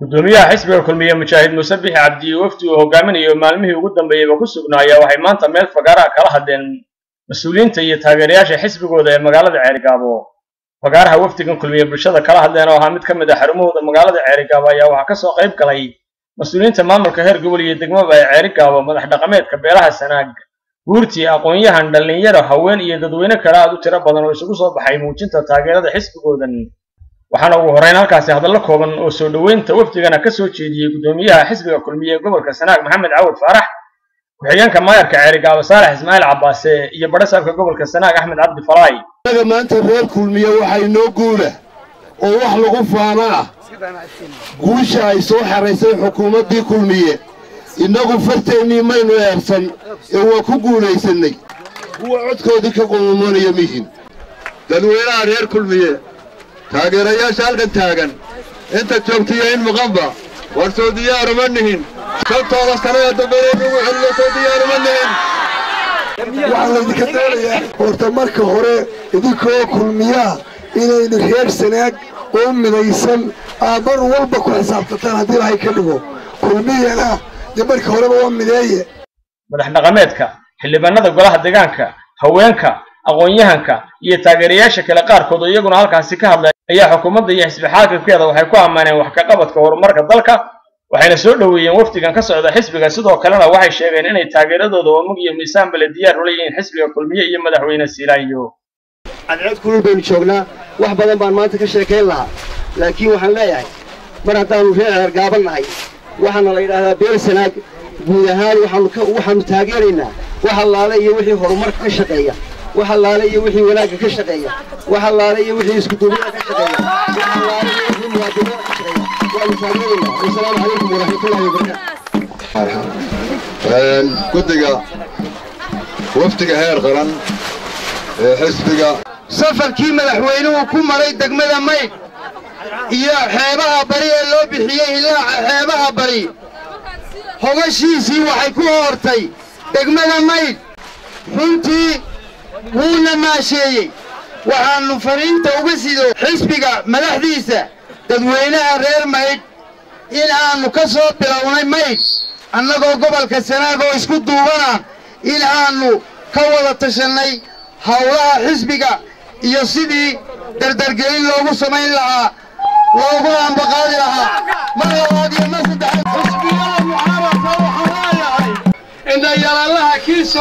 gudoomiyaha xisbiga kulmiye mujaahid muuse bixi cabdi wafdi uu hogaaminayo maalmihii ugu dambeeyeyba ku sugnaa ayaa waxay maanta meel fagaaraha kala hadleen mas'uuliyiinta iyo taageerayaasha xisbigooda ee magaalada ceerigaabo. Fagaaraha wafdigan kulmiye bulshada kala hadleen oo ahaa mid ka mid ah xarumahooda magaalada ceerigaabo ayaa waxaa ka soo qayb galay mas'uuliyiinta maamulka heer gobol iyo degmaba ee ceerigaabo madax dhaqameedka beelaha sanaag. Guurtii aqoon-yahan dhallinyaro haween iyo dadweyne kale aad u tiro badan oo isugu soo baxay muujinta taageerada xisbigoodan waxaana ugu horreyn halkaasi hadallo kooban oo soo dhoweynta wafdigana ka soo jeediyey guddoomiyaha xisbiga kulmiye ee gobolka sanaag maxamed cawad faarax ku-xigeenka maayarka ceerigaabo saalax ismaaciil cabbaase iyo badhasaabka gobolka sanaag axmed cabdi falaay. Anaga maanta reer kulmiye waxaa inoo guula oo wax lagu faana ah guusha ay soo xeraysay xukuumaddii kulmiye. Innagu farteennii maynu eersan ee waa ku guulaysannay kuwa codkoodii ka qumumanaya mihin. Dadweynaha reer kulmiye taageerayaasha halkan taagan inta joogtiyo in muqanba war soo diyaaruma nihin shaltooda sanada dambeeyenugu xillo soo diyaaruma nihin waxaa laydinka doonayaa horta marka hore idinkoo kulmiyaa inaynu reer sanaag oo midaysan aabbar walba ku xisaabtataan haddii ilahay ka dhigo kulmiyana dee marka horeba waa mideeye madax dhaqameedka xildhibaanada golaha deegaanka haweenka aqoon-yahanka iyo taageerayaasha kale qaarkood oo iyaguna halkaasi ka hadlay ayaa xukuumadda iyo xisbi xaakimkeeda waxay ku ammaaneen wax ka qabadka horumarka dalka waxayna soo dhoweeyeen wafdigan ka socda xisbiga. Sidoo kalena waxay sheegeen inay taageeradooda omug iyo miisaanba le diyaar ula xisbiga kulmiye iyo madaxweyne siilaanyo cadceed kulul baynu joognaa wax badan baan maanta ka sheekayn lahaa laakiin waxaan leeyahay mar haddaannu reer ceergaaban nahay waxaana la yidhaahdaa beel sanaag guud ahaan waxaannu taageeraynaa wax allaale iyo wixii horumarka ka shaqeeya wax allaale iyo wixii wanaagga ka shaqeeya. Wax allaale iyo wixii iskuduubada ka shaqeeya. Wax allaale iyo wixii muwaadinada ka shaqeeya. Waanu taageeraynaa wasalaamu calaykum waraxmatullahi wabarakaatu guddiga wafdiga heer qaran ee xisbiga safarkii madaxweynuhu ku maray degmada maydh iyo xeebaha bari ee loo bixiyey hilaaca xeebaha bari. Hogashiisii waxay ku hoortay degmada maydh runtii wuuna maasheeyey. Waxaannu fariinta uga sido xisbiga madaxdiisa dadweynaha reer maydh in aannu ka soo bilownay maydh annagoo gobolka sanaag isku duubana in aannu ka wada tashannay howlaha xisbiga iyo sidii dardargelin loogu samayn lahaa loogu ambaqaadi lahaa. Mar labaad iyo mar saddexaad xisbiyada mucaaradka waxaan leeyahay indhayalaalaha kiisa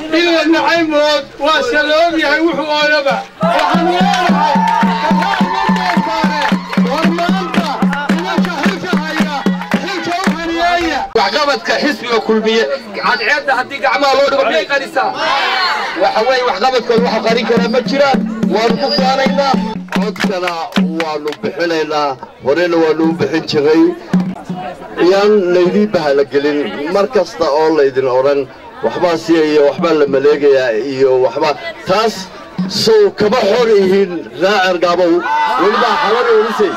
oo mani in la nacay mood waa la og yahay wuxuu leeyahay waxqabadka xisbiga kulmiye cadceedda haddii gacmaha loo dhigo miyay qarisaa waxa weeye waxqabadkood waxa qarin karaa ma jiraan. Waanu ku faanaynaa codkana waannu bixinaynaa horena waannu u bixin jiray. Iyaan laydii bahalagelin mar kasta oo laydin odhan waxbaa siyaya waxbaa la maleegayaa iyo waxbaa taas sow kama xor ihiin raacer gaabow welibaa xabana olisay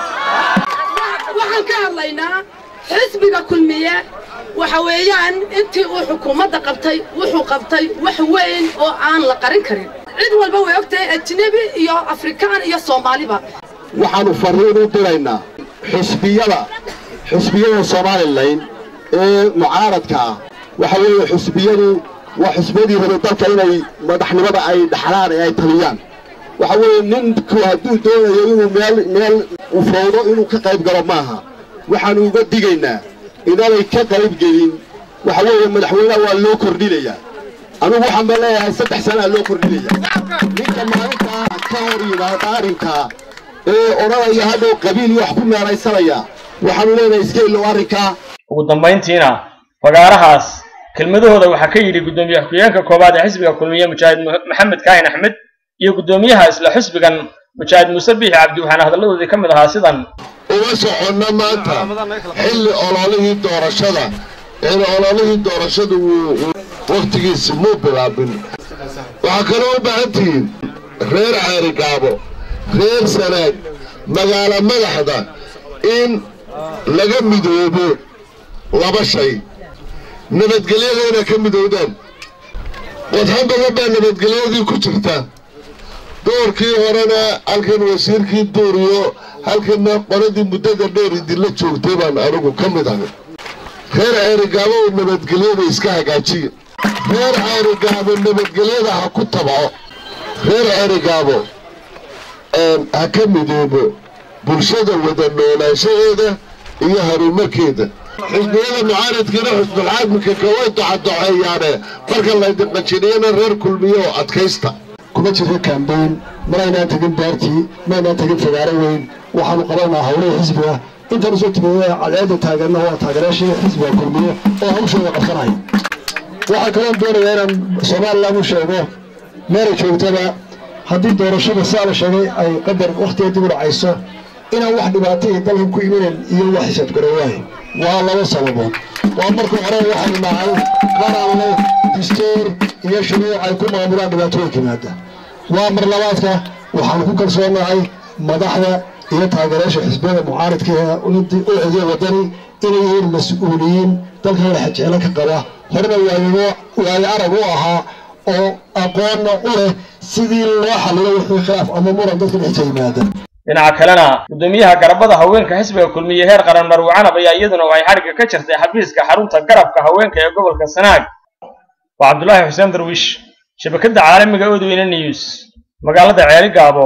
waxaan ka hadlaynaa xisbiga kulmiye waxa weeyaan intii uu xukuumadda qabtay wuxuu qabtay wax weyn oo aan la qarin karin. Cid walba way ogtahay ajnebi iyo afrikaan iyo soomaaliba. Waxaannu farriin u diraynaa xisbiyada xisbiyada somalilan ee mucaaradka ah waxa weeye xisbiyadu waa xisbiyadii raba dalka inay madaxnimada ay dhaxlaan ee ay taliyaan. Waxa weeye ninku hadduu doonayo inuu meel meel ufowdo inuu ka qayb galo maaha. Waxaannu uga digaynaa inaanay ka qayb gelin. Waxa weeye madaxweynaha waa loo kordhinayaa. Anugu waxaan ba leeyahay saddex sanaa loo kordhinaya ninka maalintaa ka hor yimaada arrinkaa ee odhanaya hadhow qabiil iyo wax ku meeraysanaya waxaanu leenahay iska arrinkaa ugu dambayntiina fagaarahaas kelmadahooda waxaa ka yidhi guddoomiye koowaad ee xisbiga kulmiye mujaahid maxamed kaahin axmed iyo guddoomiyaha isla xisbigan mujaahid muuse biixi cabdi waxaana hadalladoodii ka mid ahaa sidan. Uma soconna maanta xilli ololihii doorashada in ololihii doorashadu wuu muu bilaabin. Waxaa kaloo u baahan tihiin reer ceerigaabo reer sanaag magaalo madaxda in laga midoobo laba shay nabadgelyada inay ka midoodaan wadxan badan baa nabadgelyadii ku jirta. Doorkii horena halkan wasiirkii duuriyo halkanna qoladii muddada dheer idinla joogtay baan anigu ka mid ahay. Reer ceerigaabo oo nabadgelyada iska hagaajiya. Reer ceerigaabo nabadgelyada ha ku tabco. Reer ceerigaabo ha ka midoobo bulshada wada noolaanshaheeda iyo horumarkeeda xisbiyada mucaaradkiina xusbulcaadmika kaway docadoceeyaane marka laydinqajiniyana reer kulmiye oo adkaysta. Kuma jirto kambayn manaynaan tegin baartii. Maynaan tegin fagaaro weyn. Waxaanu qabanaa howlihii xisbiga. Intaan u soo timidee cadceedda taaganna waa taageerayaashii xisbiga kulmiye oo hawshooda qabsanaya waxaa kaloon doonayaa inaan somalilan u sheego meelay joogtaba. Haddii doorashada saa la sheegay ay qadar wakhtiga dib u dhacayso inaan wax dhibaato iyo dalkan ku imanan iyo wax xisaabgarowaayo waa laba sababood. Waa marka hore waxaanu nahay qaran leh distoor iyo shuruuc ay ku maamulaan dhibaatooyinka yimaada waa mar labaadka waxaanu ku kalsoonahay madaxda iyo taageerayaasha xisbiyada mucaaradka ee u cediya wadani inay yihiin mas'uuliyiin. Dalkan laxajecelo ka qaba horena waayo arag u ahaa oo aqoonna u leh sidii loo xalilo wixii khilaaf ama muran dadka dhexta yimaada dhinaca kalena guddoomiyaha garabada haweenka xisbiga kulmiye heer qaran marwe canab ayaa iyaduna ay xadhigga ka jirtay xafiiska xarunta garabka haweenka ee gobolka sanaag. Waa cabdulaahi xuseen darwiish shabakadda caalamiga odweyne news. Magaalada ceeri gaabo